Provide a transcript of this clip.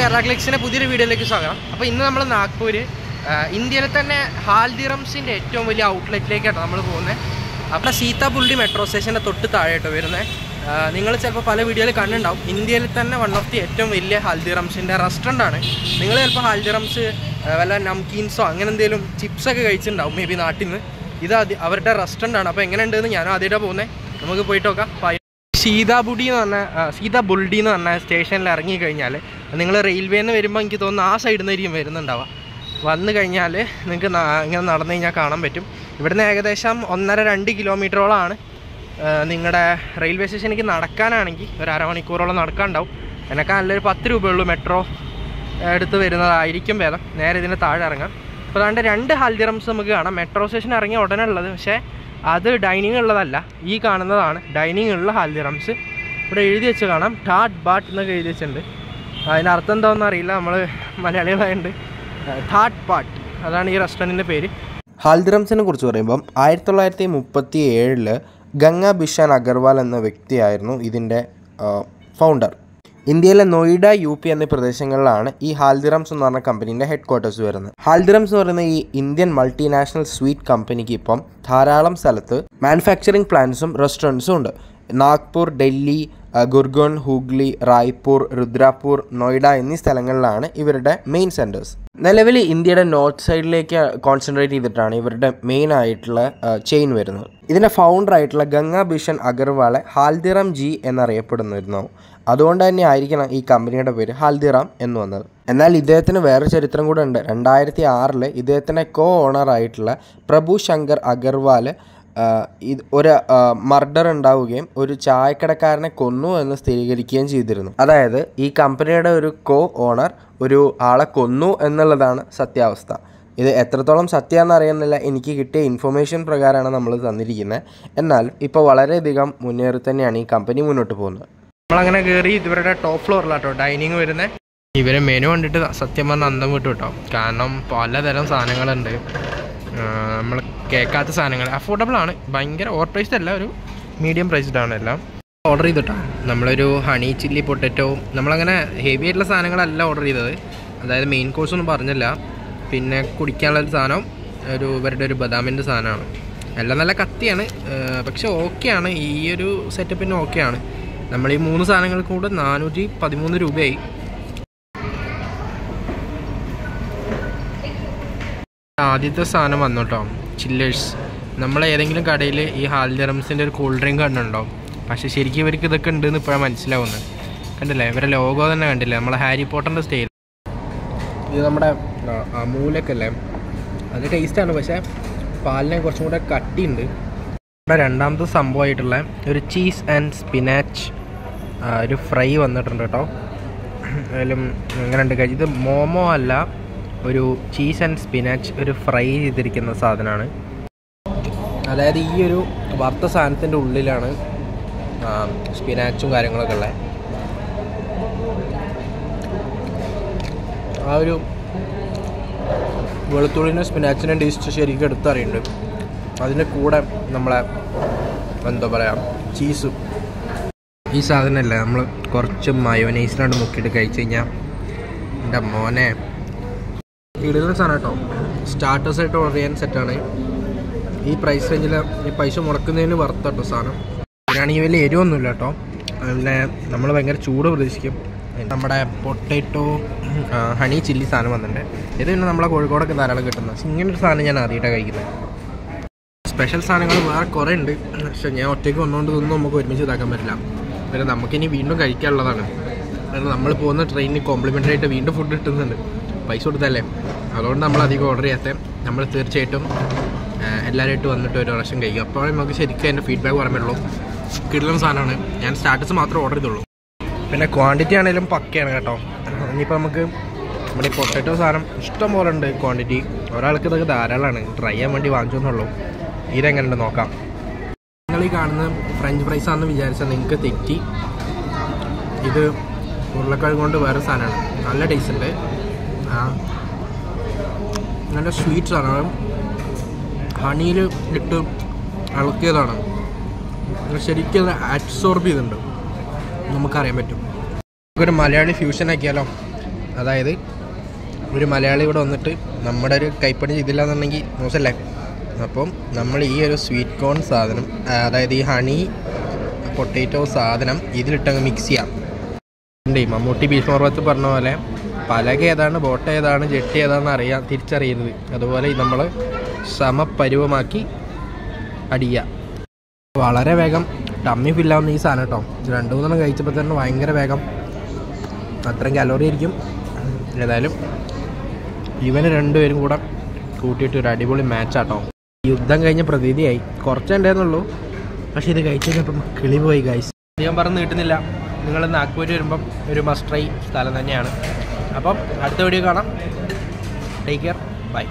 കേരള ക്ലിക്സിന്റെ പുതിയൊരു വീഡിയോയിലേക്ക് സ്വാഗതം. അപ്പോൾ ഇന്ന് നമ്മൾ നാഗ്പൂര് ഇന്ത്യയിലെ തന്നെ ഹാൽദിറംസിന്റെ ഏറ്റവും വലിയ ഔട്ട്ലെറ്റിലേക്കാണ് നമ്മൾ പോകുന്നത് അപ്പോൾ സീതാപുള്ളി മെട്രോ സ്റ്റേഷന്റെ തൊട്ട് താഴെയായിട്ട് വരുന്നത് നിങ്ങൾ ചിലപ്പോൾ പല വീഡിയോയിൽ കണ്ടുണ്ടാവും ഇന്ത്യയിൽ തന്നെ വൺ ഓഫ് ദി ഏറ്റവും വലിയ ഹാൽദിറംസിന്റെ റെസ്റ്റോറന്റ് ആണ്. നിങ്ങൾ ചിലപ്പോൾ ഹാൽദിറംസ് വല്ല നംകീൻസോ അങ്ങനെ എന്തെങ്കിലും ചിപ്സ് ഒക്കെ കഴിച്ചിട്ടുണ്ടാവും മേ ബി നാട്ടിൽ നിന്ന് ഇത് അവരുടെ റെസ്റ്റോറന്റ് ആണ്. അപ്പോൾ എങ്ങനെയുണ്ടെന്ന് ഞാനും ആദ്യമായിട്ടാണ് പോകുന്നത് നമുക്ക് പോയിട്ട് നോക്കാം. സീതാബുഡി എന്ന് പറഞ്ഞ സീതാബുൾഡി എന്ന് പറഞ്ഞ സ്റ്റേഷനിൽ ഇറങ്ങി കഴിഞ്ഞാൽ നിങ്ങൾ റെയിൽവേന്ന് വരുമ്പോൾ എനിക്ക് തോന്നുന്നു ആ സൈഡിൽ നിന്നായിരിക്കും വരുന്നുണ്ടാവുക. വന്നു കഴിഞ്ഞാൽ നിങ്ങൾക്ക് ഇങ്ങനെ നടന്നു കഴിഞ്ഞാൽ കാണാൻ പറ്റും. ഇവിടുന്ന് ഏകദേശം ഒന്നര രണ്ട് കിലോമീറ്ററോളമാണ് നിങ്ങളുടെ റെയിൽവേ സ്റ്റേഷനിലേക്ക് നടക്കാനാണെങ്കിൽ ഒരു അരമണിക്കൂറോളം നടക്കാനുണ്ടാവും എന്നൊക്കെ നല്ലൊരു പത്ത് രൂപയുള്ളൂ മെട്രോ എടുത്ത് വരുന്നതായിരിക്കും ഭേദം. നേരെ ഇതിന്റെ താഴെ ഇറങ്ങാം. അപ്പോൾ അതുകൊണ്ട് രണ്ട് ഹൽദിറംസ് നമുക്ക് കാണാം. മെട്രോ സ്റ്റേഷൻ ഇറങ്ങി ഉടനെ ഉള്ളത് പക്ഷേ അത് ഡൈനിങ് ഉള്ളതല്ല. ഈ കാണുന്നതാണ് ഡൈനിങ് ഉള്ള ഹൽദിറംസ്. ഇവിടെ എഴുതി വെച്ച് കാണാം. ടാട്ട് ബാട്ട് എന്നൊക്കെ എഴുതി വെച്ചിട്ടുണ്ട്. അതിന്റെ അർത്ഥം എന്താണെന്ന് അറിയില്ല. നമ്മൾ മലയാളികളായതുകൊണ്ട് ഹാട്ട് പാട്ട് അതാണ് ഈ റെസ്റ്റോറന്റിന്റെ പേര്. ഹാൽദിറംസിനെ കുറിച്ച് പറയുമ്പം ആയിരത്തി തൊള്ളായിരത്തി മുപ്പത്തി ഏഴിൽ ഗംഗ ബിഷാൻ അഗർവാൾ എന്ന വ്യക്തിയായിരുന്നു ഇതിന്റെ ഫൗണ്ടർ ഇന്ത്യയിലെ നോയിഡ യു പി എന്നീ പ്രദേശങ്ങളിലാണ് ഈ ഹാൽദിറംസ് എന്ന് പറഞ്ഞ കമ്പനീന്റെ ഹെഡ് ക്വാർട്ടേഴ്സ് വരുന്നത്. ഹാൽദിറംസ് എന്ന് പറയുന്ന ഈ ഇന്ത്യൻ മൾട്ടിനാഷണൽ സ്വീറ്റ് കമ്പനിക്ക് ഇപ്പം ധാരാളം സ്ഥലത്ത് മാനുഫാക്ചറിംഗ് പ്ലാന്റ്സും റെസ്റ്റോറന്റ്സും ഉണ്ട്. നാഗ്പൂർ ഡൽഹി ഗുർഗോൺ ഹൂഗ്ലി റായ്പൂർ രുദ്രാപൂർ നോയിഡ എന്നീ സ്ഥലങ്ങളിലാണ് ഇവരുടെ മെയിൻ സെന്റേഴ്സ് നിലവിൽ ഇന്ത്യയുടെ നോർത്ത് സൈഡിലേക്ക് കോൺസെൻട്രേറ്റ് ചെയ്തിട്ടാണ് ഇവരുടെ മെയിൻ ആയിട്ടുള്ള ചെയിൻ വരുന്നത്. ഇതിന്റെ ഫൗണ്ടർ ആയിട്ടുള്ള ഗംഗാ ഭീഷൺ അഗർവാളെ ഹാൽദിറാം ജി എന്നറിയപ്പെടുന്നിരുന്നു. അതുകൊണ്ട് തന്നെ ആയിരിക്കണം ഈ കമ്പനിയുടെ പേര് ഹാൽദിറാം എന്ന് വന്നത്. എന്നാൽ ഇദ്ദേഹത്തിന് വേറെ ചരിത്രം കൂടെ ഉണ്ട്. രണ്ടായിരത്തി ആറിൽ ഇദ്ദേഹത്തിന്റെ കോ ഓണർ ആയിട്ടുള്ള പ്രഭു ശങ്കർ അഗർവാൽ ആഹ് ഇത് ഒരു മർഡർ ഉണ്ടാവുകയും ഒരു ചായക്കടക്കാരനെ കൊന്നു എന്ന് സ്ഥിരീകരിക്കുകയും ചെയ്തിരുന്നു. അതായത് ഈ കമ്പനിയുടെ ഒരു കോ ഓണർ ഒരു ആളെ കൊന്നു എന്നുള്ളതാണ് സത്യാവസ്ഥ. ഇത് എത്രത്തോളം സത്യമാണെന്ന് അറിയുന്നില്ല. എനിക്ക് കിട്ടിയ ഇൻഫർമേഷൻ പ്രകാരമാണ് നമ്മൾ തന്നിരിക്കുന്നത്. എന്നാൽ ഇപ്പോൾ വളരെയധികം മുന്നേറി തന്നെയാണ് ഈ കമ്പനി മുന്നോട്ട് പോകുന്നത്. നമ്മളങ്ങനെ കയറി ഇവരുടെ ടോപ്പ് ഫ്ലോറിലാട്ടോ ഡൈനിങ് വരുന്നത് ഇവരെ മെനു കണ്ടിട്ട് സത്യം പറഞ്ഞാൽ അന്തം വിട്ടു കേട്ടോ. കാരണം പലതരം സാധനങ്ങളുണ്ട്. നമ്മൾ കേൾക്കാത്ത സാധനങ്ങൾ. അഫോർഡബിൾ ആണ്. ഭയങ്കര ഓവർ പ്രൈസ്ഡ് അല്ല ഒരു മീഡിയം പ്രൈസ്ഡ് ആണ് എല്ലാം. ഓർഡർ ചെയ്തിട്ടോ? നമ്മളൊരു ഹണി ചില്ലി പൊട്ടറ്റോ നമ്മളങ്ങനെ ഹെവി ആയിട്ടുള്ള സാധനങ്ങളല്ല ഓർഡർ ചെയ്തത്. അതായത് മെയിൻ കോഴ്സ് ഒന്നും പറഞ്ഞില്ല. പിന്നെ കുടിക്കാനുള്ള ഒരു സാധനം ഒരു ഇവരുടെ ഒരു ബദാമിന്റെ സാധനമാണ്. എല്ലാം നല്ല കത്തിയാണ്. പക്ഷേ പക്ഷെ ഓക്കെയാണ് ഈ ഒരു സെറ്റപ്പിന് ഓക്കെയാണ് നമ്മൾ ഈ മൂന്ന് സാധനങ്ങൾ കൂടെ നാനൂറ്റി പതിമൂന്ന് രൂപയായി. ആദ്യത്തെ സാധനം വന്നു കേട്ടോ ചില്ലേഴ്സ്. നമ്മൾ ഏതെങ്കിലും കടയിൽ ഈ ഹാൽജറംസിന്റെ ഒരു കൂൾ ഡ്രിങ്ക് കണ്ടുണ്ടോ പക്ഷെ ശരിക്കും ഇവർക്ക് ഇതൊക്കെ ഉണ്ടെന്ന് ഇപ്പോഴാണ് മനസ്സിലാവുന്നത്. കണ്ടില്ലേ? ഇവരെ ലോഗോ തന്നെ കണ്ടില്ലേ? നമ്മളെ ഹാരി പോട്ടറിന്റെ സ്റ്റൈൽ ഇത് നമ്മുടെ അമൂലൊക്കെ അല്ലേ? അത് ടേസ്റ്റാണ് പക്ഷേ പാലിനെ കുറച്ചും കൂടെ കട്ടിയുണ്ട്. ഇവിടെ രണ്ടാമത്തെ സംഭവമായിട്ടുള്ള ഒരു ചീസ് ആൻഡ് സ്പിനാച്ച് ഒരു ഫ്രൈ വന്നിട്ടുണ്ട് കേട്ടോ. അതിലും എങ്ങനെയുണ്ട് കഴിച്ച് ഇത് മോമോ അല്ല ഒരു ചീസ് ആൻഡ് സ്പിനാച്ച് ഒരു ഫ്രൈ ചെയ്തിരിക്കുന്ന സാധനമാണ്. അതായത് ഈ ഒരു വറുത്ത സാധനത്തിന്റെ ഉള്ളിലാണ് സ്പിനാച്ചും കാര്യങ്ങളൊക്കെ ഉള്ളത്. ആ ഒരു വെളുത്തുള്ളിനും സ്പിനാച്ചിനും ടേസ്റ്റ് ശരിക്കും എടുത്തറിയുന്നുണ്ട് അതിന്റെ കൂടെ നമ്മളെ എന്താ പറയുക ചീസും ഈ സാധനമല്ല നമ്മൾ കുറച്ച് മയോനൈസിനോട് മുക്കിയിട്ട് കഴിച്ചു കഴിഞ്ഞാൽ എന്റെ മോനെ ഇടുന്ന സാധനം കേട്ടോ. സ്റ്റാർട്ടേഴ്സായിട്ട് ഓർഡർ ചെയ്യാൻ സെറ്റാണ് ഈ പ്രൈസ് റേഞ്ചിൽ ഈ പൈസ മുടക്കുന്നതിന് വർത്ത് കേട്ടോ സാധനം. ഇതിനാണെങ്കിൽ വലിയ എരിവൊന്നുമില്ല കേട്ടോ. പിന്നെ നമ്മൾ ഭയങ്കര ചൂട് പ്രതീക്ഷിക്കും. നമ്മുടെ പൊട്ടേറ്റോ ഹണി ചില്ലി സാധനം വന്നിട്ടുണ്ട്. ഇത് പിന്നെ നമ്മളെ കോഴിക്കോടൊക്കെ ധാരാളം കിട്ടുന്നത് ഇങ്ങനെ ഒരു സാധനം ഞാൻ ആദ്യമായിട്ടാണ് കഴിക്കുന്നത് സ്പെഷ്യൽ സാധനങ്ങൾ വേറെ കുറേ ഉണ്ട്. പക്ഷെ ഞാൻ ഒറ്റയ്ക്ക് വന്നുകൊണ്ട് ഇതൊന്നും നമുക്ക് ഒരുമിച്ച് ഇതാക്കാൻ പറ്റില്ല. പിന്നെ നമുക്കിനി വീണ്ടും കഴിക്കാനുള്ളതാണ്. നമ്മൾ പോകുന്ന ട്രെയിനിന് കോംപ്ലിമെന്ററി ആയിട്ട് വീണ്ടും ഫുഡ് കിട്ടുന്നുണ്ട്. പൈസ കൊടുത്തല്ലേ അതുകൊണ്ട് നമ്മൾ അധികം ഓർഡർ ചെയ്യാത്ത. നമ്മൾ തീർച്ചയായിട്ടും എല്ലാവരുമായിട്ട് വന്നിട്ട് ഒരു പ്രാവശ്യം കഴിക്കും അപ്പോൾ നമുക്ക് ശരിക്കും അതിന്റെ ഫീഡ്ബാക്ക് പറയാൻ കിട്ടുന്ന സാധനമാണ്. ഞാൻ സ്റ്റാറ്റസ് മാത്രം ഓർഡർ ചെയ്തുള്ളൂ. പിന്നെ ക്വാണ്ടിറ്റി ആണെങ്കിലും പക്കയാണ് കേട്ടോ. ഇനിയിപ്പോൾ നമുക്ക് നമ്മുടെ ഈ പൊട്ടറ്റോ സാധനം ഇഷ്ടം പോലെ ഉണ്ട് ക്വാണ്ടിറ്റി ഒരാൾക്ക് ഇതൊക്കെ ധാരാളമാണ്. ട്രൈ ചെയ്യാൻ വേണ്ടി വാങ്ങിച്ചെന്നുള്ളൂ ഇതെങ്ങനെയുണ്ട് നോക്കാം. നിങ്ങൾ ഈ കാണുന്ന ഫ്രഞ്ച് ഫ്രൈസ് ആണെന്ന് വിചാരിച്ചാൽ നിങ്ങൾക്ക് തെറ്റി. ഇത് ഉരുളക്കിഴങ്ങ് കൊണ്ട് വേറെ സാധനമാണ്. നല്ല ടേസ്റ്റ് ഉണ്ട്. നല്ല സ്വീറ്റ്സ് ആണ്. ഹണിയിൽ ഇട്ട് ഇളക്കിയതാണ്. ശരിക്കും അബ്സോർബ് ചെയ്തിട്ടുണ്ട്. നമുക്കറിയാൻ പറ്റും. നമുക്കൊരു മലയാളി ഫ്യൂഷൻ ആക്കിയാലോ? അതായത് ഒരു മലയാളി ഇവിടെ വന്നിട്ട് നമ്മുടെ ഒരു കൈപ്പണി ചെയ്തില്ല എന്നുണ്ടെങ്കിൽ മോശമല്ലേ? അപ്പം നമ്മൾ ഈ ഒരു സ്വീറ്റ് കോൺ സാധനം അതായത് ഈ ഹണി പൊട്ടേറ്റോ സാധനം ഇതിലിട്ടങ്ങ് മിക്സ് ചെയ്യാം. ഉണ്ട് മമ്മൂട്ടി ബീഫ് മോർവത്ത് പറഞ്ഞ പോലെ പലക ഏതാണ് ബോട്ട് ഏതാണ് ജെട്ടി ഏതാണെന്ന് അറിയാൻ തിരിച്ചറിയുന്നത്. അതുപോലെ നമ്മൾ സമപരുവമാക്കി അടിയുക വളരെ വേഗം. ടമ്മി ഫില്ലാവുന്ന ഈ സാധനം കേട്ടോ രണ്ടു മൂന്നെണ്ണം കഴിച്ചപ്പോൾ തന്നെ ഭയങ്കര വേഗം. അത്രയും കലോറി ആയിരിക്കും. ഏതായാലും ഇവന് രണ്ടുപേരും കൂടെ കൂട്ടിയിട്ട് ഒരു അടിപൊളി മാച്ചാട്ടോ യുദ്ധം കഴിഞ്ഞ പ്രതീതിയായി. കുറച്ചേ ഉണ്ടായിരുന്നുള്ളൂ. പക്ഷേ ഇത് കഴിച്ചു കഴിഞ്ഞപ്പം കിളി പോയി ഞാൻ പറഞ്ഞ് കിട്ടുന്നില്ല നിങ്ങൾ നാഗ്പൂർ വരുമ്പം ഒരു മസ്റ്റ് ട്രൈ സ്ഥലം തന്നെയാണ്. അപ്പം അടുത്ത വീഡിയോ കാണാം. Take care bye